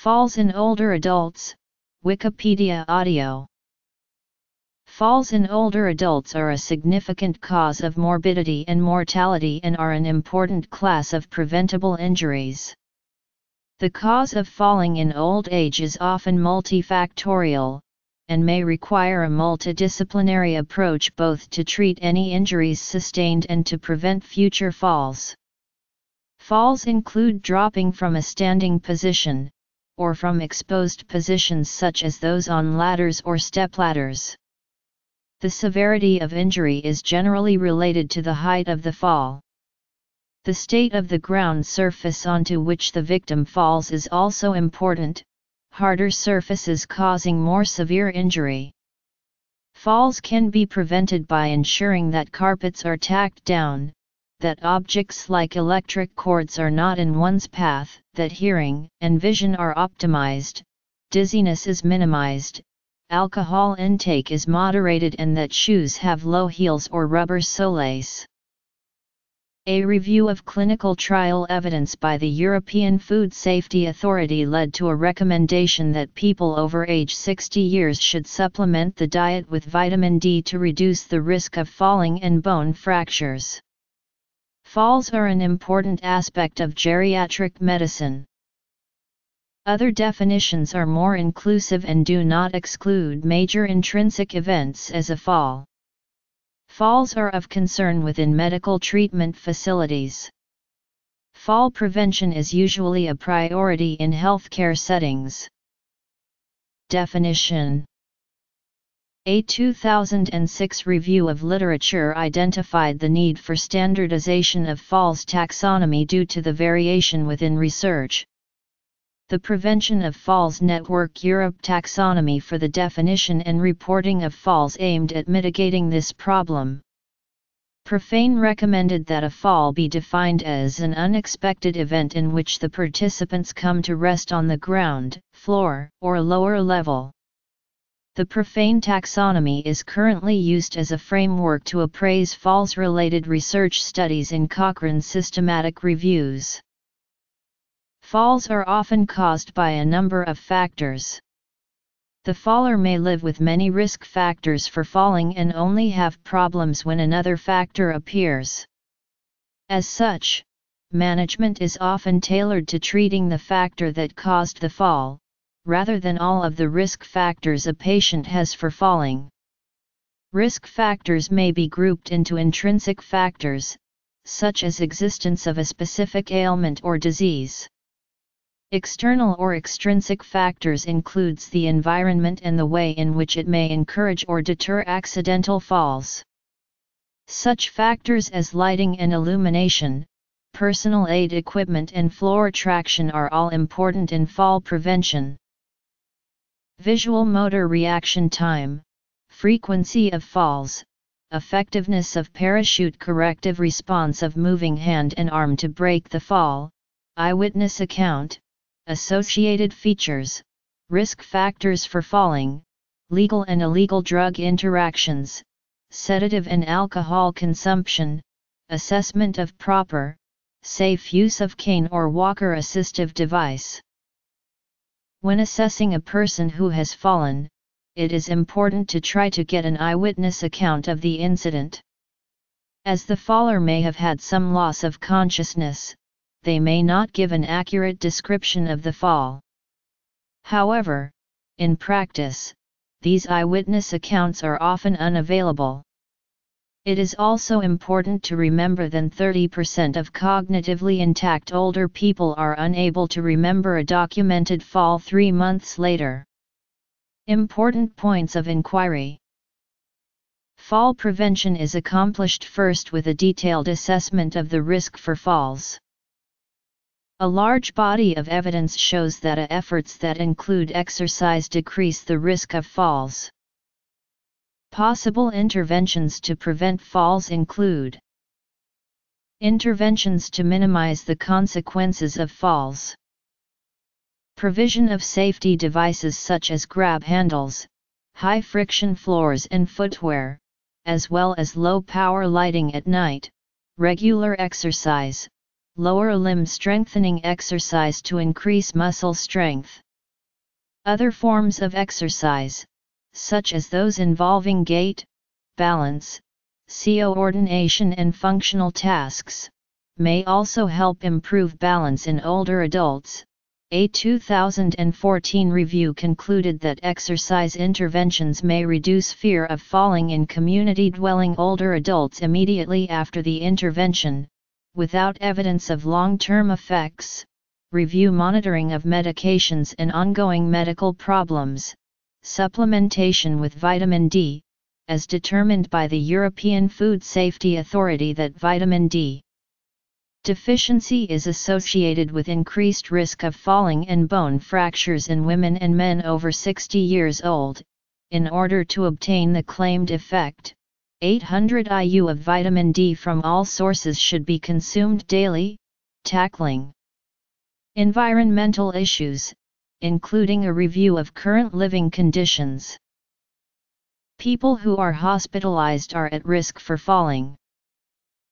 Falls in older adults, Wikipedia audio. Falls in older adults are a significant cause of morbidity and mortality and are an important class of preventable injuries. The cause of falling in old age is often multifactorial, and may require a multidisciplinary approach both to treat any injuries sustained and to prevent future falls. Falls include dropping from a standing position, or from exposed positions such as those on ladders or stepladders. The severity of injury is generally related to the height of the fall. The state of the ground surface onto which the victim falls is also important, harder surfaces causing more severe injury. Falls can be prevented by ensuring that carpets are tacked down, that objects like electric cords are not in one's path, that hearing and vision are optimized, dizziness is minimized, alcohol intake is moderated and that shoes have low heels or rubber soles. A review of clinical trial evidence by the European Food Safety Authority led to a recommendation that people over age 60 years should supplement the diet with vitamin D to reduce the risk of falling and bone fractures. Falls are an important aspect of geriatric medicine. Other definitions are more inclusive and do not exclude major intrinsic events as a fall. Falls are of concern within medical treatment facilities. Fall prevention is usually a priority in healthcare settings. Definition A 2006 review of literature identified the need for standardization of falls taxonomy due to the variation within research, the Prevention of Falls Network Europe taxonomy for the definition and reporting of falls aimed at mitigating this problem. ProFaNE recommended that a fall be defined as an unexpected event in which the participants come to rest on the ground, floor, or lower level. The ProFaNE taxonomy is currently used as a framework to appraise falls related research studies in Cochrane systematic reviews. Falls are often caused by a number of factors. The faller may live with many risk factors for falling and only have problems when another factor appears. As such, management is often tailored to treating the factor that caused the fall, rather than all of the risk factors a patient has for falling. Risk factors may be grouped into intrinsic factors, such as existence of a specific ailment or disease. External or extrinsic factors includes the environment and the way in which it may encourage or deter accidental falls. Such factors as lighting and illumination, personal aid equipment and floor traction are all important in fall prevention. Visual motor reaction time, frequency of falls, effectiveness of parachute corrective response of moving hand and arm to break the fall, eyewitness account, associated features, risk factors for falling, legal and illegal drug interactions, sedative and alcohol consumption, assessment of proper, safe use of cane or walker assistive device. When assessing a person who has fallen, it is important to try to get an eyewitness account of the incident. As the faller may have had some loss of consciousness, they may not give an accurate description of the fall. However, in practice, these eyewitness accounts are often unavailable. It is also important to remember that 30% of cognitively intact older people are unable to remember a documented fall three months later. Important points of inquiry Fall prevention is accomplished first with a detailed assessment of the risk for falls. A large body of evidence shows that efforts that include exercise decrease the risk of falls. Possible interventions to prevent falls include Interventions to minimize the consequences of falls. Provision of safety devices such as grab handles, high friction floors and footwear, as well as low power lighting at night, regular exercise, lower limb strengthening exercise to increase muscle strength. Other forms of exercise, such as those involving gait, balance, coordination and functional tasks, may also help improve balance in older adults. A 2014 review concluded that exercise interventions may reduce fear of falling in community dwelling older adults immediately after the intervention, without evidence of long term effects. Review monitoring of medications and ongoing medical problems, supplementation with vitamin D, as determined by the European Food Safety Authority that vitamin D deficiency is associated with increased risk of falling and bone fractures in women and men over 60 years old. In order to obtain the claimed effect, 800 IU of vitamin D from all sources should be consumed daily, tackling environmental issues, including a review of current living conditions. People who are hospitalized are at risk for falling.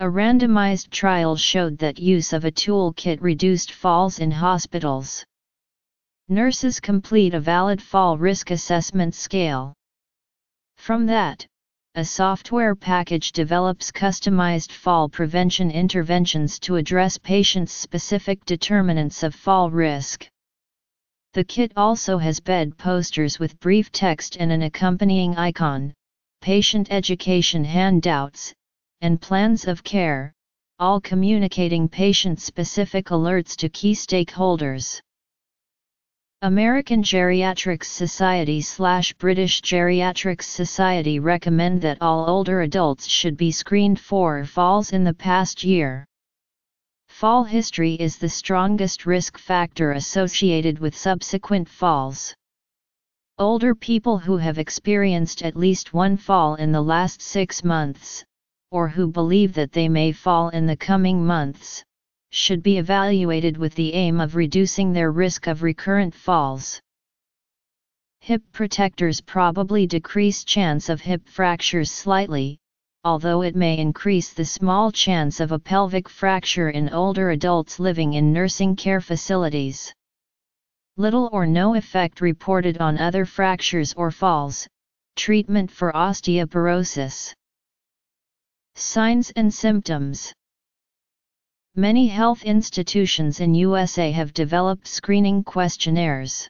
A randomized trial showed that use of a toolkit reduced falls in hospitals. Nurses complete a valid fall risk assessment scale. From that, a software package develops customized fall prevention interventions to address patients' specific determinants of fall risk. The kit also has bed posters with brief text and an accompanying icon, patient education handouts, and plans of care, all communicating patient-specific alerts to key stakeholders. American Geriatrics Society slash British Geriatrics Society recommend that all older adults should be screened for falls in the past year. Fall history is the strongest risk factor associated with subsequent falls. Older people who have experienced at least one fall in the last six months, or who believe that they may fall in the coming months, should be evaluated with the aim of reducing their risk of recurrent falls. Hip protectors probably decrease chance of hip fractures slightly, although it may increase the small chance of a pelvic fracture in older adults living in nursing care facilities. Little or no effect reported on other fractures or falls. Treatment for osteoporosis. Signs and symptoms. Many health institutions in USA have developed screening questionnaires.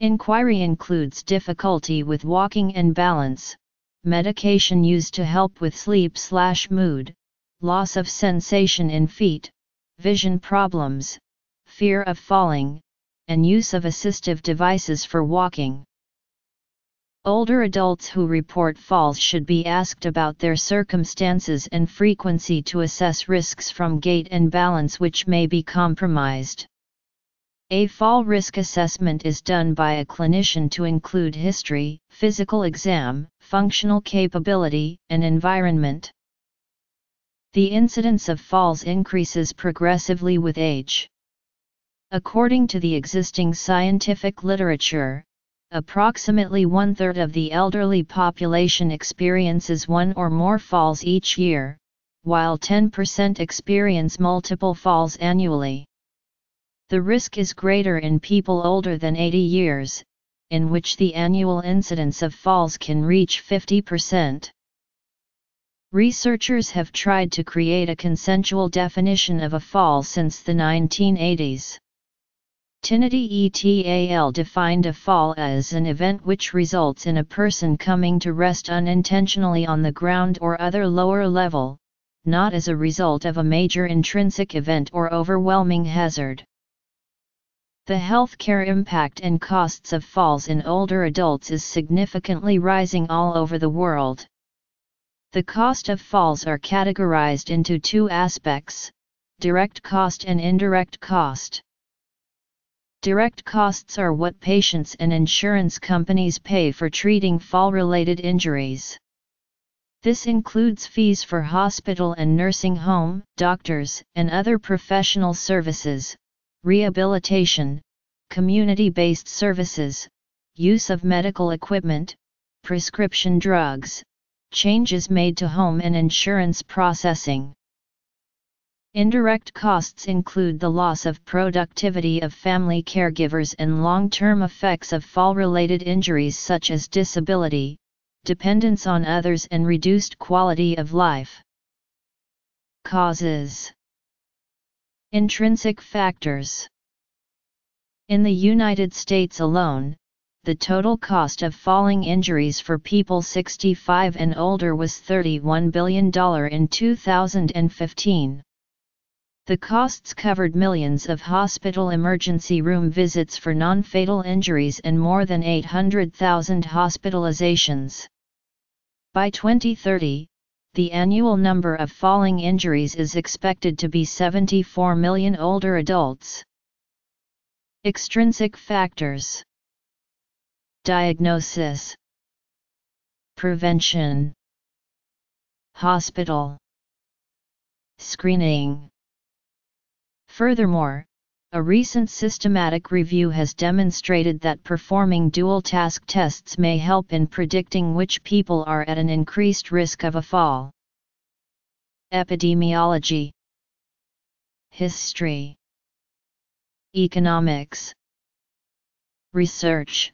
Inquiry includes difficulty with walking and balance, medication used to help with sleep slash mood, loss of sensation in feet, vision problems, fear of falling, and use of assistive devices for walking. Older adults who report falls should be asked about their circumstances and frequency to assess risks from gait and balance which may be compromised. A fall risk assessment is done by a clinician to include history, physical exam, functional capability, and environment. The incidence of falls increases progressively with age. According to the existing scientific literature, approximately one third of the elderly population experiences one or more falls each year, while 10% experience multiple falls annually. The risk is greater in people older than 80 years, in which the annual incidence of falls can reach 50%. Researchers have tried to create a consensual definition of a fall since the 1980s. Tinetti et al. defined a fall as an event which results in a person coming to rest unintentionally on the ground or other lower level, not as a result of a major intrinsic event or overwhelming hazard. The healthcare impact and costs of falls in older adults is significantly rising all over the world. The cost of falls are categorized into two aspects direct cost and indirect cost. Direct costs are what patients and insurance companies pay for treating fall related injuries. This includes fees for hospital and nursing home, doctors, and other professional services, rehabilitation, community-based services, use of medical equipment, prescription drugs, changes made to home and insurance processing. Indirect costs include the loss of productivity of family caregivers and long-term effects of fall-related injuries such as disability, dependence on others and reduced quality of life. Causes Intrinsic factors In the United States alone, the total cost of falling injuries for people 65 and older was $31 billion in 2015. The costs covered millions of hospital emergency room visits for non-fatal injuries and more than 800,000 hospitalizations. By 2030, the annual number of falling injuries is expected to be 74 million older adults. Extrinsic factors. Diagnosis. Prevention. Hospital. Screening. Furthermore, a recent systematic review has demonstrated that performing dual task tests may help in predicting which people are at an increased risk of a fall. Epidemiology. History. Economics. Research